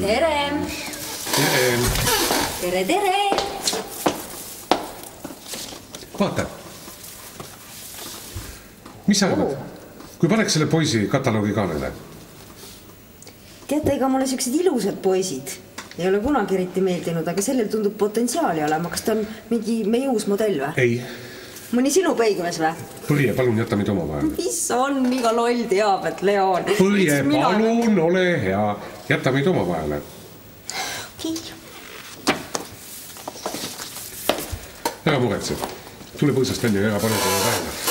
tere, tere. tere, tere. vaata. mis sa arvad, kui paneks selle poisi kataloogi kaanele? teate, ega mulle siuksed ilusad poisid ei ole kunagi eriti meeldinud, aga sellel tundub potentsiaali olema. kas ta on mingi meie uus modell või? ei, mõni sinu peigmees või? Põlje, palun jäta meid omavahel. mis on, iga loll teab, et Leon. Põlje, palun ole hea, jäta meid omavahele. ära muretse, tule põõsast välja ja ära pane talle vahele